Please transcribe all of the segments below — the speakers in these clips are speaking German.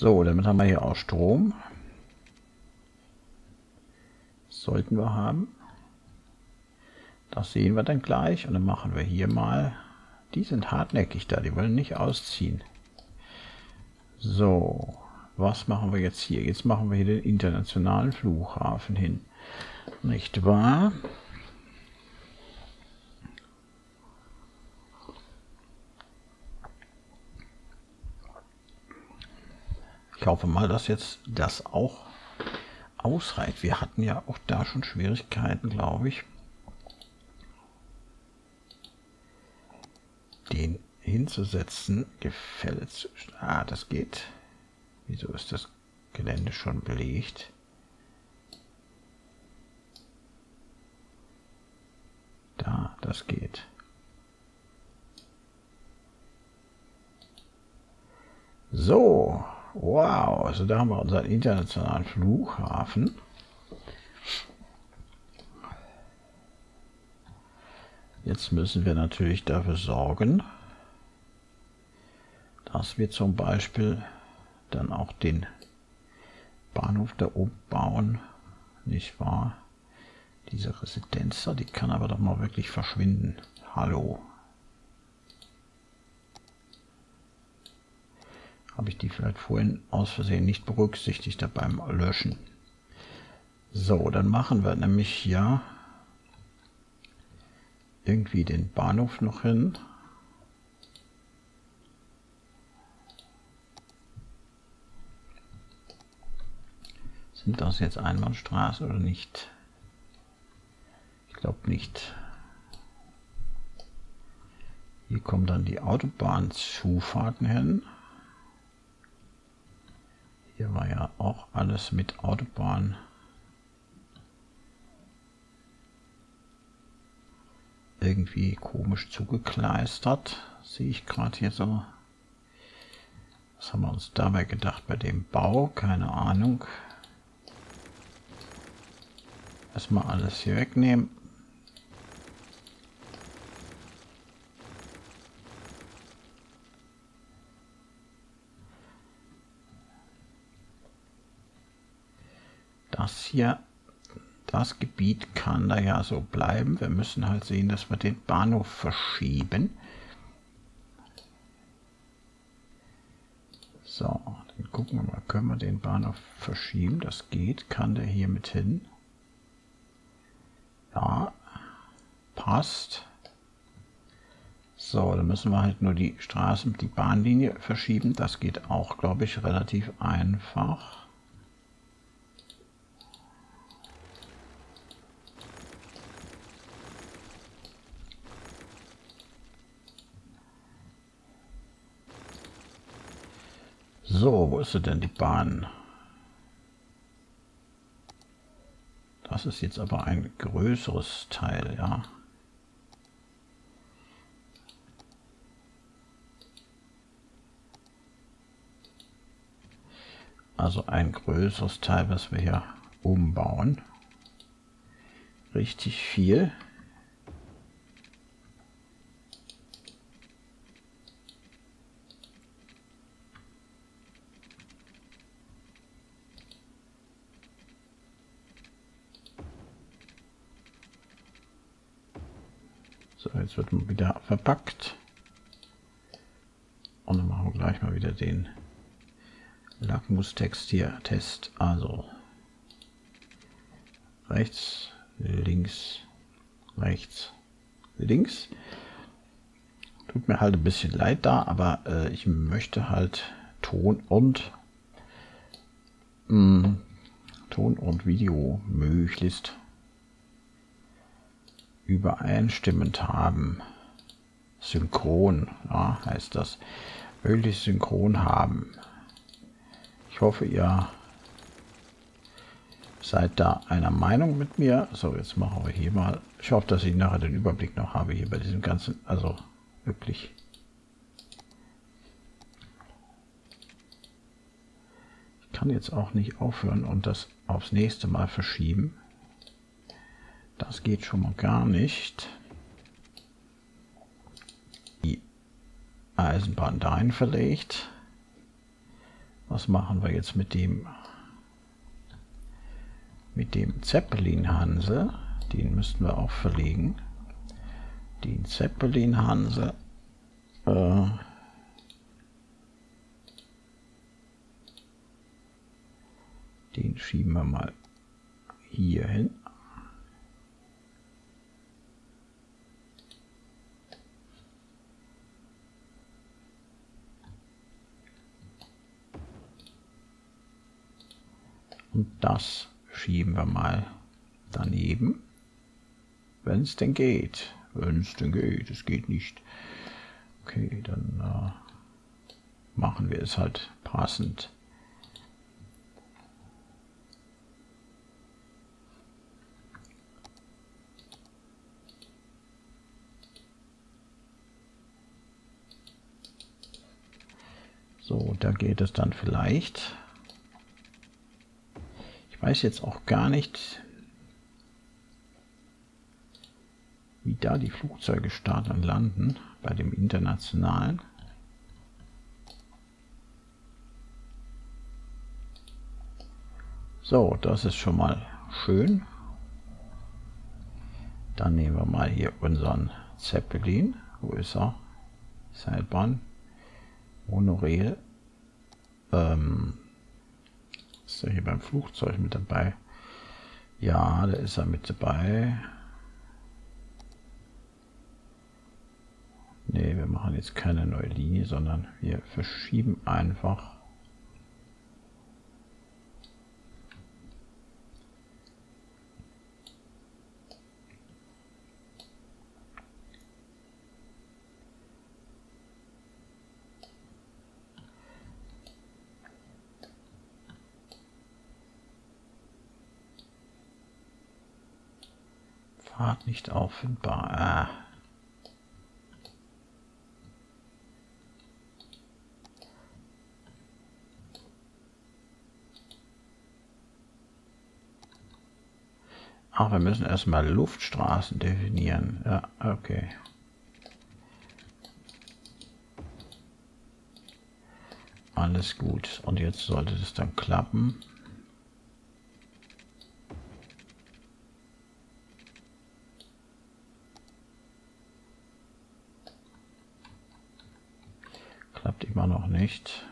So, damit haben wir hier auch Strom. Sollten wir haben. Das sehen wir dann gleich. Und dann machen wir hier mal. Die sind hartnäckig da, die wollen nicht ausziehen. So, was machen wir jetzt hier? Jetzt machen wir hier den internationalen Flughafen hin. Nicht wahr? Hoffe mal, dass jetzt das auch ausreicht. Wir hatten ja auch da schon Schwierigkeiten, glaube ich. Den hinzusetzen, gefällt. Ah, das geht. Wieso ist das Gelände schon belegt? Da, das geht. So, wow, also da haben wir unseren internationalen Flughafen. Jetzt müssen wir natürlich dafür sorgen, dass wir zum Beispiel dann auch den Bahnhof da oben bauen, nicht wahr? Diese Residenz da, die kann aber doch mal wirklich verschwinden. Hallo. Habe ich die vielleicht vorhin aus Versehen nicht berücksichtigt beim Löschen. So, dann machen wir nämlich hier irgendwie den Bahnhof noch hin. Sind das jetzt Einbahnstraßen oder nicht? Ich glaube nicht. Hier kommen dann die Autobahnzufahrten hin. Hier war ja auch alles mit Autobahn. Irgendwie komisch zugekleistert. Sehe ich gerade hier so. Was haben wir uns dabei gedacht bei dem Bau? Keine Ahnung. Erstmal alles hier wegnehmen. Das hier, das Gebiet kann da ja so bleiben. Wir müssen halt sehen, dass wir den Bahnhof verschieben. So, dann gucken wir mal, können wir den Bahnhof verschieben? Das geht. Kann der hier mit hin? Ja, passt. So, dann müssen wir halt nur die Straßen, die Bahnlinie verschieben. Das geht auch, glaube ich, relativ einfach. So, wo ist sie denn, die Bahn? Das ist jetzt aber ein größeres Teil, ja. Also ein größeres Teil, was wir hier umbauen. Richtig viel. So, jetzt wird man wieder verpackt. Und dann machen wir gleich mal wieder den Lackmustext hier Test. Also rechts, links, rechts, links. Tut mir halt ein bisschen leid da, aber äh, ich möchte halt Ton und mh, mm, Ton und Video möglichst übereinstimmend haben. Synchron, ja, heißt das. Möglichst synchron haben. Ich hoffe, ihr seid da einer Meinung mit mir. So, jetzt machen wir hier mal. Ich hoffe, dass ich nachher den Überblick noch habe hier bei diesem ganzen, also wirklich. Ich kann jetzt auch nicht aufhören und das aufs nächste Mal verschieben. Das geht schon mal gar nicht. Die Eisenbahn dahin verlegt. Was machen wir jetzt mit dem mit dem Zeppelin Hanse? Den müssten wir auch verlegen. Den Zeppelin Hanse äh, den schieben wir mal hier hin. Und das schieben wir mal daneben, wenn es denn geht. Wenn es denn geht, es geht nicht. Okay, dann äh, machen wir es halt passend. So, da geht es dann vielleicht. Ich weiß jetzt auch gar nicht, wie da die Flugzeuge starten und landen bei dem internationalen. So, das ist schon mal schön. Dann nehmen wir mal hier unseren Zeppelin. Wo ist er? Seilbahn. Monorail. Ähm, ist er hier beim Flugzeug mit dabei? Ja, da ist er mit dabei. Ne, wir machen jetzt keine neue Linie, sondern wir verschieben einfach Fahrt nicht auffindbar. Ah. Ach, wir müssen erstmal Luftstraßen definieren. Ja, okay. Alles gut. Und jetzt sollte das dann klappen. Klappt immer noch nicht.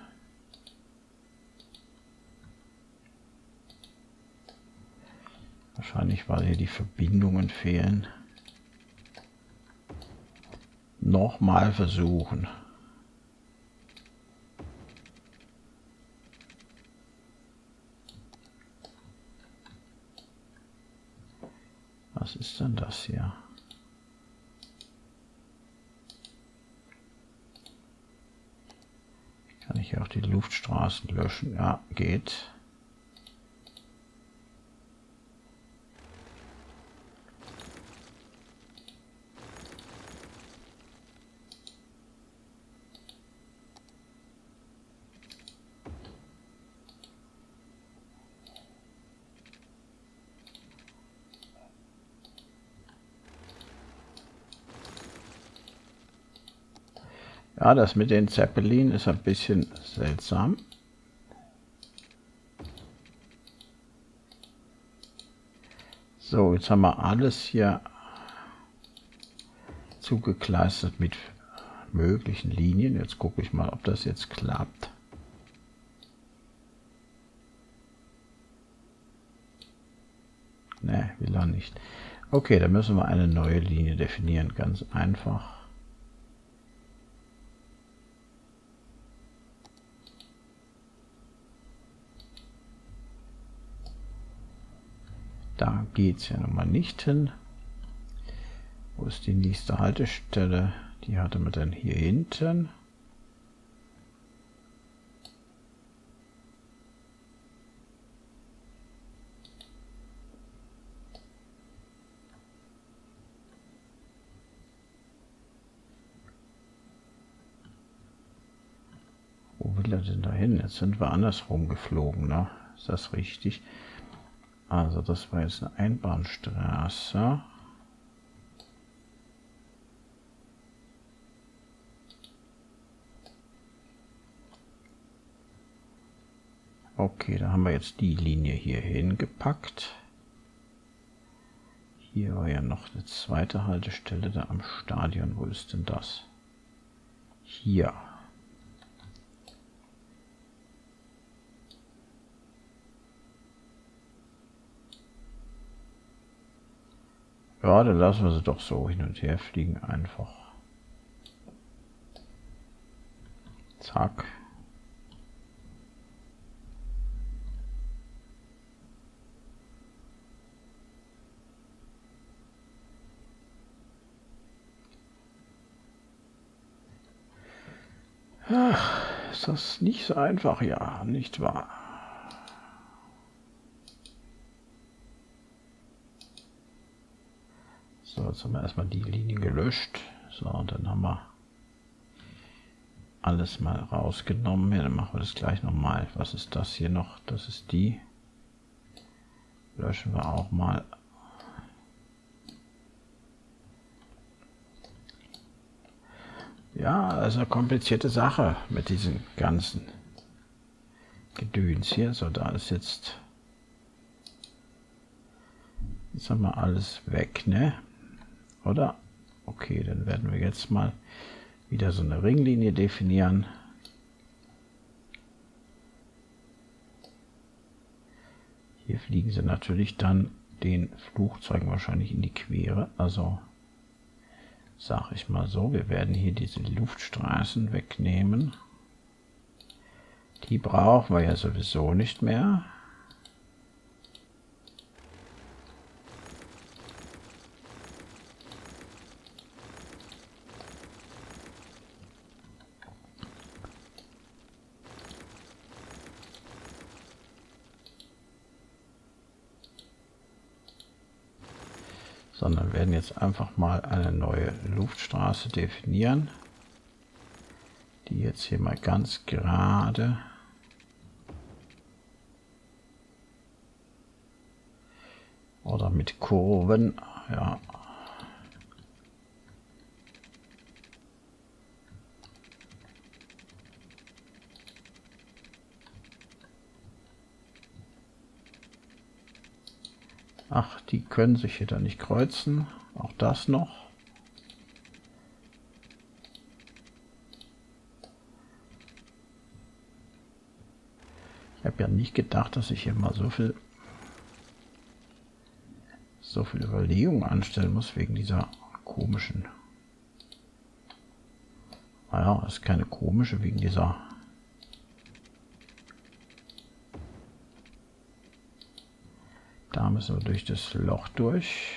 Wahrscheinlich, weil hier die Verbindungen fehlen. Nochmal versuchen. Was ist denn das hier? Kann ich auch die Luftstraßen löschen? Ja, geht. Ja, das mit den Zeppelin ist ein bisschen seltsam. So, jetzt haben wir alles hier zugekleistert mit möglichen Linien. Jetzt gucke ich mal, ob das jetzt klappt. Ne, will er nicht. Okay, dann müssen wir eine neue Linie definieren, ganz einfach. Da geht es ja nun mal nicht hin. Wo ist die nächste Haltestelle? Die hatte man dann hier hinten. Wo will er denn da hin? Jetzt sind wir andersrum geflogen, ne? Ist das richtig? Also das war jetzt eine Einbahnstraße. Okay, da haben wir jetzt die Linie hier hingepackt. Hier war ja noch eine zweite Haltestelle da am Stadion. Wo ist denn das? Hier. Ja, dann lassen wir sie doch so hin und her fliegen einfach. Zack. Ach, ist das nicht so einfach, ja, nicht wahr? So, jetzt haben wir erstmal die Linie gelöscht. So, und dann haben wir alles mal rausgenommen. Ja, dann machen wir das gleich nochmal. Was ist das hier noch? Das ist die. Löschen wir auch mal. Ja, also komplizierte Sache mit diesen ganzen Gedöns hier. So, da ist jetzt, jetzt haben wir alles weg, ne? Oder? Okay, dann werden wir jetzt mal wieder so eine Ringlinie definieren. Hier fliegen sie natürlich dann den Flugzeugen wahrscheinlich in die Quere. Also sage ich mal so, wir werden hier diese Luftstraßen wegnehmen. Die brauchen wir ja sowieso nicht mehr. Sondern werden jetzt einfach mal eine neue Luftstraße definieren, die jetzt hier mal ganz gerade oder mit Kurven, ja, Ach, die können sich hier dann nicht kreuzen. Auch das noch. Ich habe ja nicht gedacht, dass ich hier mal so viel so viel Überlegung anstellen muss wegen dieser komischen. Naja, ist keine komische wegen dieser Da müssen wir durch das Loch durch.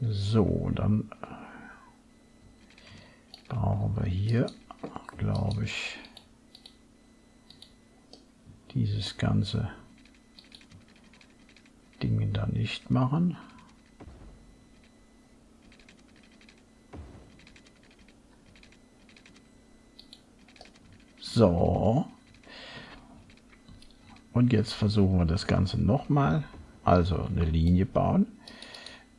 So, dann brauchen wir hier, glaube ich, dieses ganze Ding da nicht machen. So. Und jetzt versuchen wir das Ganze nochmal. Also eine Linie bauen.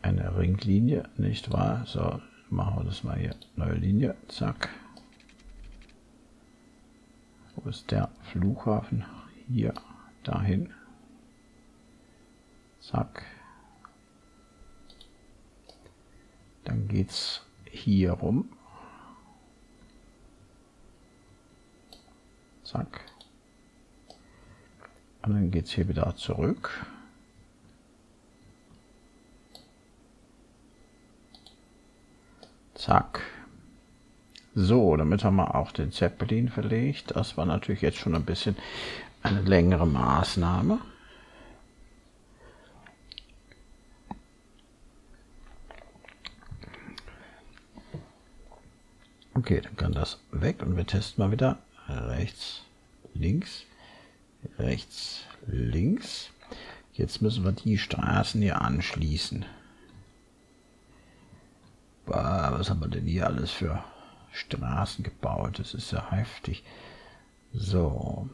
Eine Ringlinie, nicht wahr? So, machen wir das mal hier. Neue Linie. Zack. Wo ist der Flughafen? Hier, dahin. Zack. Dann geht's hier rum. Zack. Und dann geht es hier wieder zurück. Zack. So, damit haben wir auch den Zeppelin verlegt. Das war natürlich jetzt schon ein bisschen eine längere Maßnahme. Okay, dann kann das weg und wir testen mal wieder rechts, links, rechts, links. Jetzt müssen wir die Straßen hier anschließen. Bah, was haben wir denn hier alles für Straßen gebaut? Das ist ja heftig. So,